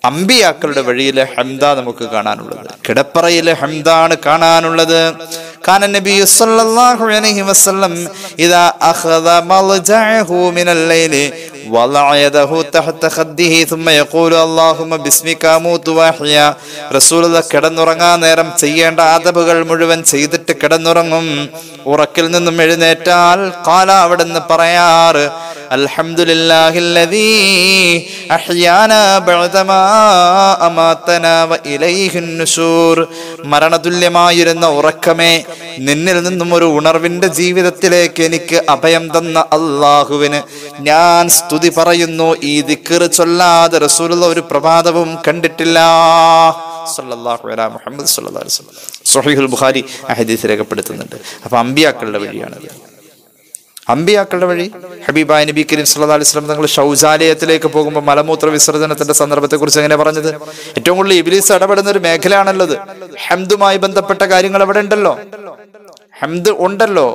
അമ്പിയാക്കളുടെ വഴിയിലെ ഹംദ നമുക്ക് കാണാനുള്ളത് കിടപ്പറയിലെ ഹംദാണ് കാണാനുള്ളത്. كان النبي صلى الله عليه وسلم إذا أخذ مضجعه من الليل وضع يده تحت خده ثم يقول اللهم باسمك أموت وأحيا റസൂൽ കിടന്നുറങ്ങാൻ നേരം ചെയ്യേണ്ട ആദബുകൾ മുഴുവൻ ചെയ്തിട്ട് കിടന്നുറങ്ങും ഉറക്കിൽ നിന്നും എഴുന്നേറ്റാൽ കാല അവിടുന്ന് പറയാറ് അൽഹംദുലില്ലാഹില്ലദീ അഹ്യാനാ ബഅദമാ അമാതനാ വ ഇലൈഹിൻ നുശൂർ മരണതുല്യമായിരുന്ന ഉറക്കമേ നിന്നിൽ നിന്നും ഒരു ഉണർവിന്റെ ജീവിതത്തിലേക്ക് എനിക്ക് അഭയം തന്ന അള്ളാഹുവിന് ഞാൻ സ്തുതി പറയുന്നു. ഈ ദിക്കർ ചൊല്ലാതെ റസൂലുള്ള ഒരു പ്രഭാതവും കണ്ടിട്ടില്ല. ബുഹാരി മുഹമ്മദ് സ്വഹീഹുൽ ബുഖാരി ആ ഹദീസ് രേഖപ്പെടുത്തുന്നുണ്ട്. അപ്പൊ അമ്പിയാക്കളുടെ വഴിയാണത്. അമ്പിയാക്കളുടെ വഴി ഹബീബായ നബി കരീം സല്ലല്ലാഹു അലൈഹി വസല്ലം തങ്ങൾ ശൗചാലയത്തിലേക്ക് പോകുമ്പോൾ മലമൂത്ര വിസർജനത്തിന്റെ സന്ദർഭത്തെ കുറിച്ച് എങ്ങനെ പറഞ്ഞത്? ഏറ്റവും കൂടുതൽ ഇബിലീസ് ഇടപെടുന്ന ഒരു മേഖലയാണല്ലത് ഹംദുമായി ബന്ധപ്പെട്ട കാര്യങ്ങൾ അവിടെ ഉണ്ടല്ലോ. ഹംദ് ഉണ്ടല്ലോ.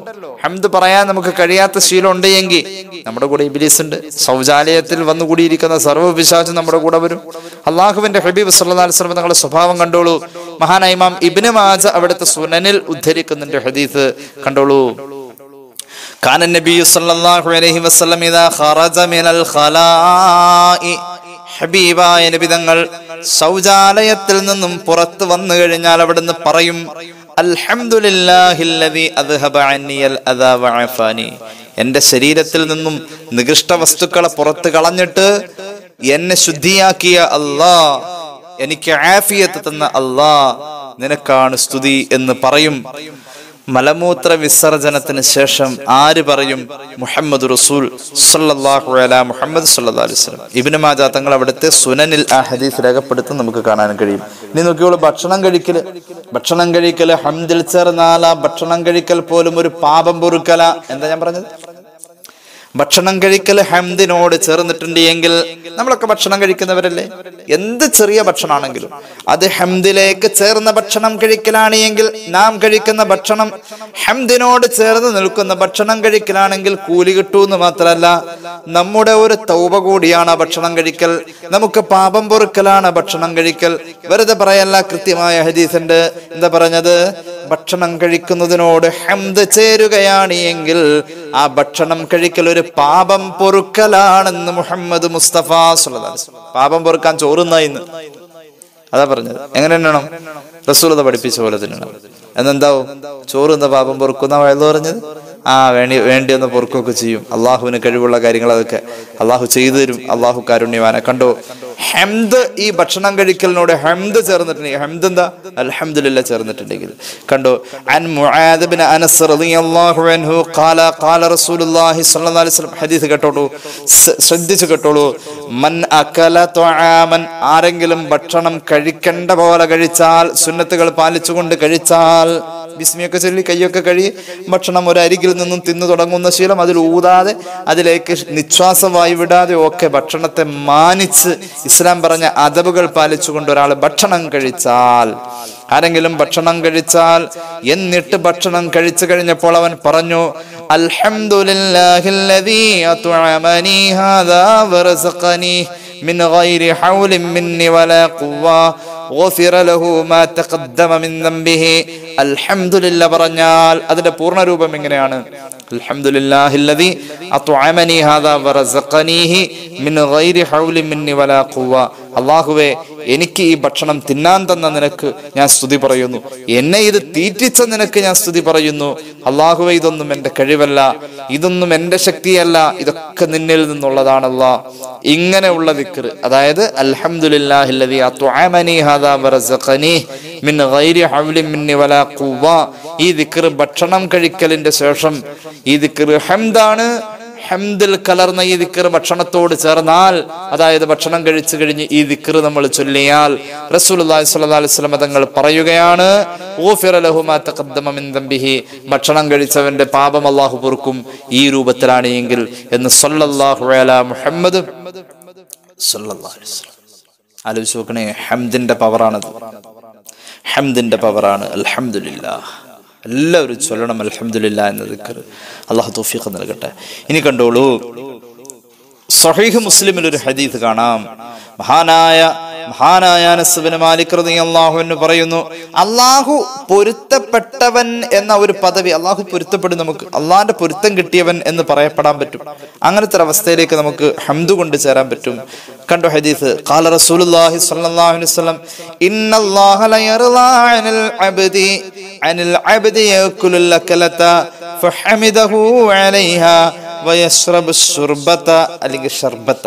ഹംദ് പറയാൻ നമുക്ക് കഴിയാത്ത ശീലം ഉണ്ടെങ്കിൽ നമ്മുടെ കൂടെ ഇബിലീസ് ഉണ്ട്. ശൗചാലയത്തിൽ വന്നുകൂടിയിരിക്കുന്ന സർവ പിശാചും നമ്മുടെ കൂടെ വരും. അള്ളാഹുവിന്റെ ഹബീബ് വസല്ലം തങ്ങളുടെ സ്വഭാവം കണ്ടോളൂ. മഹാനായ ഇമാം ഇബ്നു മാജ അവിടുത്തെ സുനനിൽ ഉദ്ധരിക്കുന്നുണ്ട് ഹദീസ് കണ്ടോളൂ. كان النبي صلى الله عليه وسلم إذا خرج من الخلاء ഹബീബായ നബിതങ്ങൾ ശൗചാലയത്തിൽ നിന്നും പുറത്തു വന്നു കഴിഞ്ഞാൽ അവിടുന്ന് പറയും അൽഹംദുലില്ലാഹില്ലദീ അദ്ഹബ അന്നിയൽ അദാ വഅഫാനി എന്റെ ശരീരത്തിൽ നിന്നും നികൃഷ്ട വസ്തുക്കളെ പുറത്ത് കളഞ്ഞിട്ട് എന്നെ ശുദ്ധിയാക്കിയ അല്ലാ എനിക്ക് ആഫിയത്ത് തന്ന അല്ലാ നിനക്കാണ് സ്തുതി എന്ന് പറയും മലമൂത്ര വിസർജനത്തിന് ശേഷം ആര് പറയും? മുഹമ്മദ് റസൂൽ സല്ലാഹു അല മുഹമ്മദ് സല്ലല്ലാഹു അലൈഹി വസല്ലം. ഇബ്നു മാജ തങ്ങൾ അവിടുത്തെ സുനനിൽ ആ ഹദീസ് രേഖപ്പെടുത്തും നമുക്ക് കാണാൻ കഴിയും. ഇനി നോക്കിയോളൂ ഭക്ഷണം കഴിക്കൽ. ഭക്ഷണം കഴിക്കൽ ഹംദിൽ ചേർന്നാല ഭക്ഷണം കഴിക്കൽ പോലും ഒരു പാപം പൊറുക്കല. എന്താ ഞാൻ പറഞ്ഞത്? ഭക്ഷണം കഴിക്കൽ ഹംദിനോട് ചേർന്നിട്ടുണ്ട് എങ്കിൽ നമ്മളൊക്കെ ഭക്ഷണം കഴിക്കുന്നവരല്ലേ? എന്ത് ചെറിയ ഭക്ഷണമാണെങ്കിലും. അത് ഹംദിലേക്ക് ചേർന്ന ഭക്ഷണം കഴിക്കലാണ് എങ്കിൽ നാം കഴിക്കുന്ന ഭക്ഷണം ഹംദിനോട് ചേർന്ന് നിൽക്കുന്ന ഭക്ഷണം കഴിക്കലാണെങ്കിൽ കൂലി കിട്ടൂന്ന് മാത്രമല്ല നമ്മുടെ ഒരു തൗപ കൂടിയാണ് ഭക്ഷണം കഴിക്കൽ. നമുക്ക് പാപം പൊറുക്കലാണ് ഭക്ഷണം കഴിക്കൽ. വെറുതെ പറയല്ല കൃത്യമായ ഹദീസുണ്ട്. എന്താ പറഞ്ഞത്? ഭക്ഷണം കഴിക്കുന്നതിനോട് ഹംദ് ചേരുകയാണ് എങ്കിൽ ആ ഭക്ഷണം കഴിക്കൽ ഒരു പാപം പൊറുക്കലാണെന്ന് മുഹമ്മദ് മുസ്തഫ പാപം പൊറുക്കാൻ ചോറുന്ന ഇന്ന്. അതാ പറഞ്ഞത്. എങ്ങനെ എണ്ണണം? റസൂലത പഠിപ്പിച്ച പോലെ തിന്നണം എന്നെന്താവും ചോറുന്ന പാപം പൊറുക്കുന്ന വഴുതു പറഞ്ഞത്? ആ വേണ്ടി വേണ്ടി ഒന്ന് പൊറുക്കുകയൊക്കെ ചെയ്യും. അള്ളാഹുവിന് കഴിവുള്ള കാര്യങ്ങൾ അതൊക്കെ അള്ളാഹു ചെയ്തു തരും. അള്ളാഹു കാരുണ്യവാനെ കണ്ടോ? ഹെംദ് ഈ ഭക്ഷണം കഴിക്കലിനോട് ഹെംദ് ചേർന്നിട്ടുണ്ടെങ്കിൽ ഹെംദ് എന്താ? അൽഹംദുലില്ല ചേർന്നിട്ടുണ്ടെങ്കിൽ. കണ്ടോ? അൻ അനസ് റളിയല്ലാഹു അൻഹു ഖാല ഖാല റസൂലുള്ളാഹി അലൈഹി വസല്ലം ഹദീസ് കേട്ടോളൂ. ശ്രദ്ധിച്ചു കേട്ടോളൂ. മൻ അകല ആരെങ്കിലും ഭക്ഷണം കഴിക്കേണ്ട പോലെ കഴിച്ചാൽ സുന്നത്തുകൾ പാലിച്ചുകൊണ്ട് കഴിച്ചാൽ ബിസ്മിയൊക്കെ ചൊല്ലി കൈയൊക്കെ കഴി ഭക്ഷണം ഒരു നിന്നും തിന്നു തുടങ്ങുന്ന ശീലം അതിൽ ഊതാതെ അതിലേക്ക് നിശ്വാസമായി വിടാതെ ഒക്കെ ഭക്ഷണത്തെ മാനിച്ച് ഇസ്ലാം പറഞ്ഞ അതബുകൾ പാലിച്ചുകൊണ്ട് ഒരാൾ ഭക്ഷണം കഴിച്ചാൽ ആരെങ്കിലും ഭക്ഷണം കഴിച്ചാൽ എന്നിട്ട് ഭക്ഷണം കഴിച്ചു കഴിഞ്ഞപ്പോൾ അവൻ പറഞ്ഞു അൽഹംദുലില്ല പറഞ്ഞാൽ അതിന്റെ പൂർണരൂപം എങ്ങനെയാണ്? الحمد لله الذي أطعمني هذا ورزقنيه من غير حول مني ولا قوة അള്ളാഹുവെ എനിക്ക് ഈ ഭക്ഷണം തിന്നാൻ തന്ന നിനക്ക് ഞാൻ സ്തുതി പറയുന്നു എന്നെ ഇത് തീറ്റിച്ച നിനക്ക് ഞാൻ സ്തുതി പറയുന്നു അള്ളാഹുവെ ഇതൊന്നും എന്റെ കഴിവല്ല ഇതൊന്നും എന്റെ ശക്തിയല്ല ഇതൊക്കെ നിന്നിൽ നിന്നുള്ളതാണല്ല ഇങ്ങനെയുള്ള ദിക്ർ അതായത് അൽഹംദുലില്ലാഹില്ലദി അത്അമനി ഹാദാ വറസഖനി മിൻ ഗൈരി ഹൗലിൻ മിന്നി വലാ ഖുവ്വ ഈ ദിക്ർ ഭക്ഷണം കഴിക്കലിന്റെ ശേഷം ഈ ദിക്ർ ഹംദാണ്. ഹംദിൽ കലർന്ന ഈ ദിക്കർ ഭക്ഷണത്തോട് ചേർന്നാൽ അതായത് ഭക്ഷണം കഴിച്ചു കഴിഞ്ഞ് ഈ ദിക്കർ നമ്മൾ ചൊല്ലിയാൽ അലൈഹി വസല്ലം തങ്ങൾ പറയുകയാണ്. ഭക്ഷണം കഴിച്ചവന്റെ പാപം അള്ളാഹു പൊറുക്കും ഈ രൂപത്തിലാണ് എങ്കിൽ എന്ന് മുഹമ്മദ് ആലോചിച്ച് നോക്കണേ ഹംദിന്റെ പവറാണ് ഹംദിന്റെ പവറാണ് അൽഹംദുലില്ലാ എല്ലാവരും ചൊല്ലണം അലഹമില്ല എന്ന ദിക്കർ അള്ളാഹു തൗഫീഖ് നൽകട്ടെ. ഇനി കണ്ടോളൂ സഹീഹ് മുസ്ലിമിൽ ഒരു ഹദീത് കാണാം. മഹാനായ മഹാനായ അനസുബിന് മാലിക് അള്ളാഹു എന്ന് പറയുന്നു അള്ളാഹു പൊരുത്തപ്പെട്ടവൻ എന്ന ഒരു പദവി അള്ളാഹു പൊരുത്തപ്പെടും നമുക്ക് അള്ളാഹിന്റെ പൊരുത്തം കിട്ടിയവൻ എന്ന് പറയപ്പെടാൻ പറ്റും. അങ്ങനത്തെ ഒരു അവസ്ഥയിലേക്ക് നമുക്ക് ഹംദു കൊണ്ട് ചേരാൻ പറ്റും. കണ്ടു ഹദീസ്? ഖാല റസൂലുള്ളാഹി സ്വല്ലല്ലാഹു അലൈഹി വസല്ലം ഇന്നല്ലാഹ ലയർളാ അനിൽ അബ്ദി അനിൽ അബ്ദി യഅകുലുൽ ലകലത ഫഹമിദഹു അലൈഹാ വയശ്രബ് ശുർബത അല്ലെങ്കിൽ ഷർബത്ത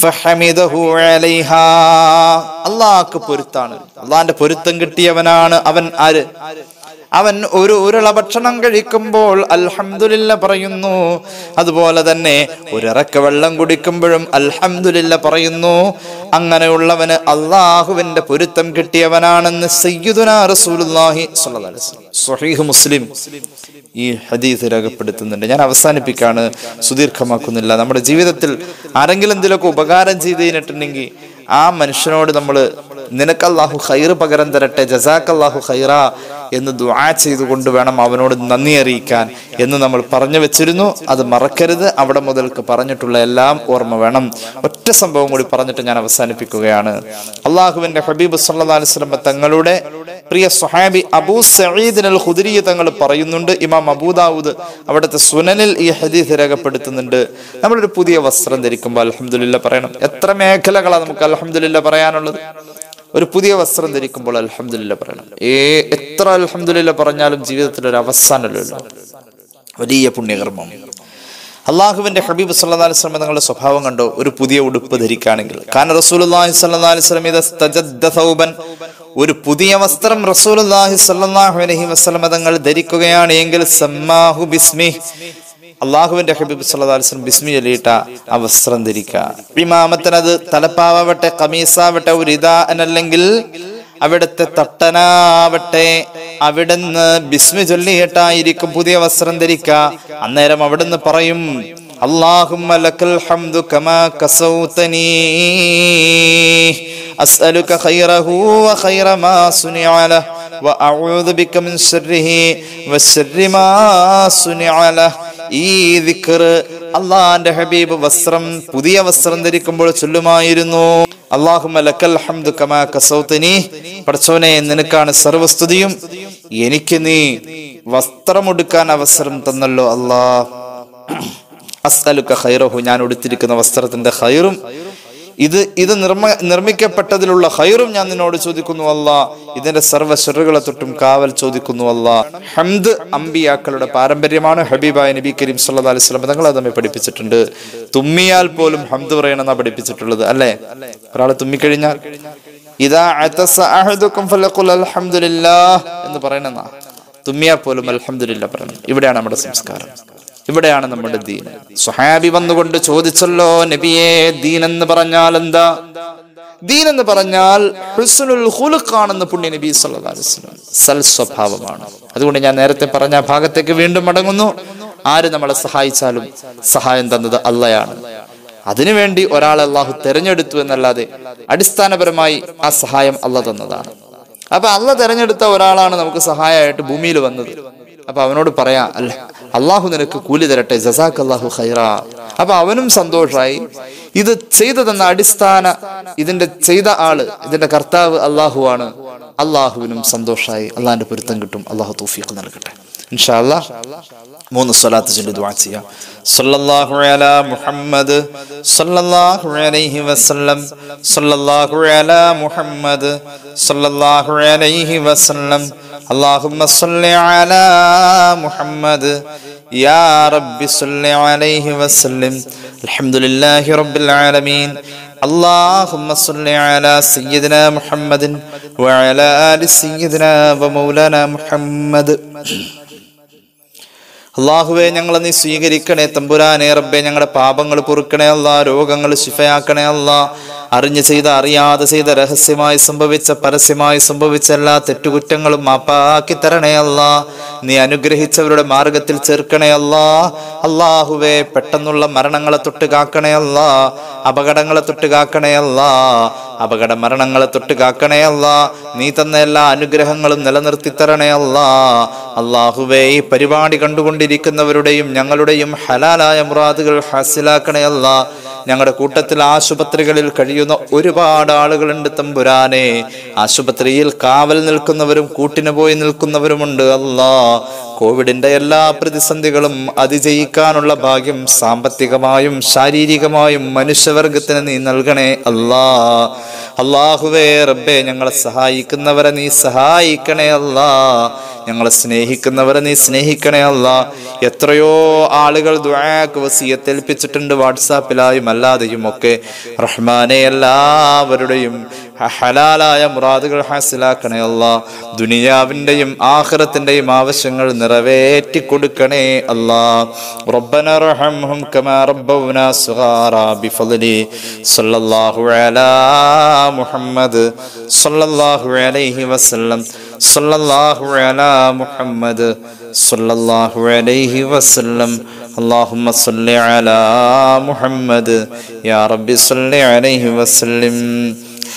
ഫഹമിദഹു അലൈഹാ. അള്ളാഹ്ക്ക് പൊരുത്താണ്. അള്ളാഹിന്റെ പൊരുത്തം കിട്ടിയവനാണ് അവൻ ആര്? അവൻ ഒരു ഉരുള ഭക്ഷണം കഴിക്കുമ്പോൾ അൽഹംദുലില്ല പറയുന്നു. അതുപോലെ തന്നെ ഒരിറക്ക വെള്ളം കുടിക്കുമ്പോഴും അൽഹംദുലില്ല പറയുന്നു. അങ്ങനെയുള്ളവന് അള്ളാഹുവിന്റെ പൊരുത്തം കിട്ടിയവനാണെന്ന് സയ്യിദുനാ റസൂലുള്ളാഹി മുസ്ലിം ഈ ഹദീസ് രേഖപ്പെടുത്തുന്നുണ്ട്. ഞാൻ അവസാനിപ്പിക്കാണ്. സുദീർഘമാക്കുന്നില്ല. നമ്മുടെ ജീവിതത്തിൽ ആരെങ്കിലും എന്തെങ്കിലുമൊക്കെ ഉപകാരം ചെയ്ത് കഴിഞ്ഞിട്ടുണ്ടെങ്കിൽ ആ മനുഷ്യനോട് നമ്മൾ നിനക്ക് അല്ലാഹു ഖൈർ പകരം തരട്ടെ ജസാക്കല്ലാഹു ഖൈറ എന്ന് ദുആ ചെയ്തുകൊണ്ട് വേണം അവനോട് നന്ദി അറിയിക്കാൻ എന്ന് നമ്മൾ പറഞ്ഞു വെച്ചിരുന്നു. അത് മറക്കരുത്. അവിടെ മുതൽക്ക് പറഞ്ഞിട്ടുള്ള എല്ലാം ഓർമ്മ വേണം. ഒറ്റ സംഭവം കൂടി പറഞ്ഞിട്ട് ഞാൻ അവസാനിപ്പിക്കുകയാണ്. അള്ളാഹുവിന്റെ ഹബീബ് സല്ലല്ലാഹു അലൈഹി വസല്ലം തങ്ങളുടെ പ്രിയ സുഹാബി അബൂ സഈദ് അൽ ഖുദരി തങ്ങൾ പറയുന്നുണ്ട് ഇമാം അബൂദാവൂദ് അവിടുത്തെ സുനനിൽ ഈ ഹദീസ് രേഖപ്പെടുത്തുന്നുണ്ട്. നമ്മളൊരു പുതിയ വസ്ത്രം ധരിക്കുമ്പോൾ അൽഹംദുലില്ല പറയണം. എത്ര മേഖലകളാണ് നമുക്ക് അൽഹംദുലില്ല പറയാനുള്ളത്? ഒരു പുതിയ വസ്ത്രം ധരിക്കുമ്പോൾ അൽഹംദുലില്ല പറയണം. ഏ എത്ര അൽഹംദുലില്ല പറഞ്ഞാലും ജീവിതത്തിൽ ഒരു അവസാനമല്ലോ വലിയ പുണ്യകർമ്മം. അള്ളാഹുവിന്റെ ഹബീബ് സല്ലല്ലാഹു അലൈഹി നിങ്ങളുടെ സ്വഭാവം കണ്ടോ? ഒരു പുതിയ ഉടുപ്പ് ധരിക്കുകയാണെങ്കിൽ. കാരണം റസൂലുള്ളാഹി അള്ളാഹി സ്തജദ്ദ സൗബൻ ഒരു പുതിയ വസ്ത്രം റസൂലുള്ളാഹി സ്വല്ലല്ലാഹു അലൈഹി വസല്ലം തങ്ങൾ ധരിക്കുകയാണ് എങ്കിൽ സമ്മാഹു ബിസ്മി. അള്ളാഹുവിന്റെ ഹബീബ് സല്ലാസ്ലം ബിസ്മി ചൊല്ലിയിട്ട ആ വസ്ത്രം ധരിക്കുക ഇമാമത്തിനത് തലപ്പാവട്ടെ കമീസാവട്ടെ ഒരു ഇതാ അല്ലെങ്കിൽ അവിടുത്തെ തട്ടനാവട്ടെ അവിടുന്ന് ബിസ്മി ചൊല്ലിയിട്ടായിരിക്കും പുതിയ വസ്ത്രം ധരിക്കുക അന്നേരം അവിടുന്ന് പറയും اللهم لك الحمد كما كسوتني أسألك خيره وخير ما صنع له وأعوذ بك من شره وشر ما صنع له ഈ ദിക്കർ അള്ളാന്റെ ഹബീബ് വസ്ത്രം പുതിയ വസ്ത്രം ധരിക്കുമ്പോൾ ചൊല്ലുമായിരുന്നു അള്ളാഹുമ ലക്കൽ ഹംദു കമാ കസൗതനി പടച്ചോനെ നിനക്കാണ് സർവസ്തുതിയും എനിക്ക് നീ വസ്ത്രമെടുക്കാൻ അവസരം തന്നല്ലോ അല്ലാ അസ്അലുക ഖൈറഹു ഞാൻ ഉടുത്തിരിക്കുന്ന വസ്ത്രത്തിന്റെ ഖൈറും. ഇത് ഇത് നിർമ്മ നിർമ്മിക്കപ്പെട്ടതിലുള്ള ഹൈറും ഞാൻ നിന്നോട് ചോദിക്കുന്നു അല്ല. ഇതിന്റെ സർവ ഷെറുകളെ തൊട്ടും കാവൽ ചോദിക്കുന്നു അല്ല. ഹംദ് അംബിയാക്കളുടെ പാരമ്പര്യമാണ് ഹബീബായ നബി കരീം സല്ലല്ലാഹു അലൈഹി വസല്ലം. തങ്ങൾ അത് നമ്മെ പഠിപ്പിച്ചിട്ടുണ്ട്. തുമ്മിയാൽ പോലും ഹംദ് പറയണമെന്നാ പഠിപ്പിച്ചിട്ടുള്ളത് അല്ലേ? ഒരാൾ തുമ്മിക്കഴിഞ്ഞാൽ ഇതാ എന്ന് പറയണെന്നാ തുമ്മിയാൽ പോലും അൽഹംദുലില്ലാഹ് പറയണം ഇവിടെയാണ് നമ്മുടെ സംസ്കാരം. ഇവിടെയാണ് നമ്മുടെ ദീൻ. സുഹാബി വന്നുകൊണ്ട് ചോദിച്ചല്ലോ നബിയെ ദീൻ എന്ന് പറഞ്ഞാൽ എന്താ? ദീൻ എന്ന് പറഞ്ഞാൽ ഹുസ്നുൽ ഖുലുഖാണെന്ന് പുണ്യ നബി വസല്ലം സൽ സ്വഭാവമാണ് അതുകൊണ്ട് ഞാൻ നേരത്തെ പറഞ്ഞ ഭാഗത്തേക്ക് വീണ്ടും മടങ്ങുന്നു. ആര് നമ്മളെ സഹായിച്ചാലും സഹായം തന്നത് അള്ളയാണ്. അതിനുവേണ്ടി ഒരാളെ അള്ളാഹു തെരഞ്ഞെടുത്തു എന്നല്ലാതെ അടിസ്ഥാനപരമായി ആ സഹായം അല്ല തന്നതാണ്. അപ്പൊ അല്ല തെരഞ്ഞെടുത്ത ഒരാളാണ് നമുക്ക് സഹായമായിട്ട് ഭൂമിയിൽ വന്നത്. അപ്പൊ അവനോട് പറയാ അല്ല അള്ളാഹു നിനക്ക് കൂലി തരട്ടെ. ജസാഖ് അള്ളാഹു ഖൈറ. അപ്പൊ അവനും സന്തോഷമായി ഇത് ചെയ്തതെന്ന അടിസ്ഥാന ഇതിന്റെ ചെയ്ത ആൾ ഇതിന്റെ കർത്താവ് അള്ളാഹു ആണ് അള്ളാഹുവിനും സന്തോഷമായി അള്ളാഹിന്റെ പൊരുത്തം കിട്ടും. അള്ളാഹു തൗഫീഖ് നൽകട്ടെ. ഇൻഷാ മൂന്ന് സ്വലാത്ത് സല്ലല്ലാഹു മുഹമ്മദ് സല്ലല്ലാഹു അലൈഹി വസല്ലം. സല്ലല്ലാഹു മുഹമ്മദ് സല്ലല്ലാഹു അലൈഹി വസല്ലം. അല്ലാഹുമ്മ സല്ലി അലാ മുഹമ്മദ് يا رب صل عليه وسلم. الحمد لله رب العالمين اللهم صل على سيدنا محمد وعلى آل سيدنا ومولانا محمد. അള്ളാഹുവെ ഞങ്ങളെ നീ സ്വീകരിക്കണേ തമ്പുരാനെ റബ്ബെ ഞങ്ങളുടെ പാപങ്ങൾ പൊറുക്കണേ അല്ല രോഗങ്ങൾ ശിഫയാക്കണേ അല്ല. അറിഞ്ഞ് ചെയ്ത അറിയാതെ ചെയ്ത രഹസ്യമായി സംഭവിച്ച പരസ്യമായി സംഭവിച്ച എല്ലാ തെറ്റുകുറ്റങ്ങളും മാപ്പാക്കി തരണേ അല്ല. നീ അനുഗ്രഹിച്ചവരുടെ മാർഗത്തിൽ ചേർക്കണേ അല്ല. അള്ളാഹുവെ പെട്ടെന്നുള്ള മരണങ്ങളെ തൊട്ട് കാക്കണേ അല്ല. അപകടങ്ങളെ തൊട്ട് കാക്കണേ അല്ല. അപകട മരണങ്ങളെ തൊട്ട് കാക്കണേ അല്ല. നീ തന്ന എല്ലാ അനുഗ്രഹങ്ങളും നിലനിർത്തി തരണേ അല്ല. അള്ളാഹുവേ ഈ പരിപാടി കണ്ടുകൊണ്ടിരിക്കുന്നവരുടെയും ഞങ്ങളുടെയും ഹലാലായ മുറാദുകൾ ഹാസിലാക്കണേ അല്ല. ഞങ്ങളുടെ കൂട്ടത്തിൽ ആശുപത്രികളിൽ കഴിയുന്ന ഒരുപാട് ആളുകളുണ്ട് തമ്പുരാനെ. ആശുപത്രിയിൽ കാവൽ നിൽക്കുന്നവരും കൂട്ടിന് പോയി നിൽക്കുന്നവരുമുണ്ട് അല്ലാ. കോവിഡിന്റെ എല്ലാ പ്രതിസന്ധികളും അതിജയിക്കാനുള്ള ഭാഗ്യം സാമ്പത്തികമായും ശാരീരികമായും മനുഷ്യവർഗത്തിന് നീ നൽകണേ അല്ലാ. അള്ളാഹുവേ റബ്ബെ ഞങ്ങളെ സഹായിക്കുന്നവരെ നീ സഹായിക്കണേ അല്ലാ. ഞങ്ങളെ സ്നേഹിക്കുന്നവരെ നീ സ്നേഹിക്കണേ അല്ല. എത്രയോ ആളുകൾ ദുആക്ക് വസീയത്തേൽപ്പിച്ചിട്ടുണ്ട് വാട്സാപ്പിലായും അല്ലാതെയും ഒക്കെ റഹ്മാനെ എല്ലാവരുടെയും ഹലാലായ മുറാദുകൾ ഹാസിലാക്കണേ അല്ല ദുനിയാവിൻ്റെയും ആഖിറത്തിൻ്റെയും ആവശ്യങ്ങൾ നിറവേറ്റി കൊടുക്കണേ അല്ലാ റബ്ബന റഹംഹും കമാ റബ്ബൗനാ സുഗാറാ ബിഫളലി സല്ലല്ലാഹു അലാ മുഹമ്മദ് സല്ലല്ലാഹു അലൈഹി വസല്ലം സല്ലല്ലാഹു അലാ മുഹമ്മദ് സല്ലല്ലാഹു അലൈഹി വസല്ലം اللهم صل على محمد يا رب صل عليه وسلم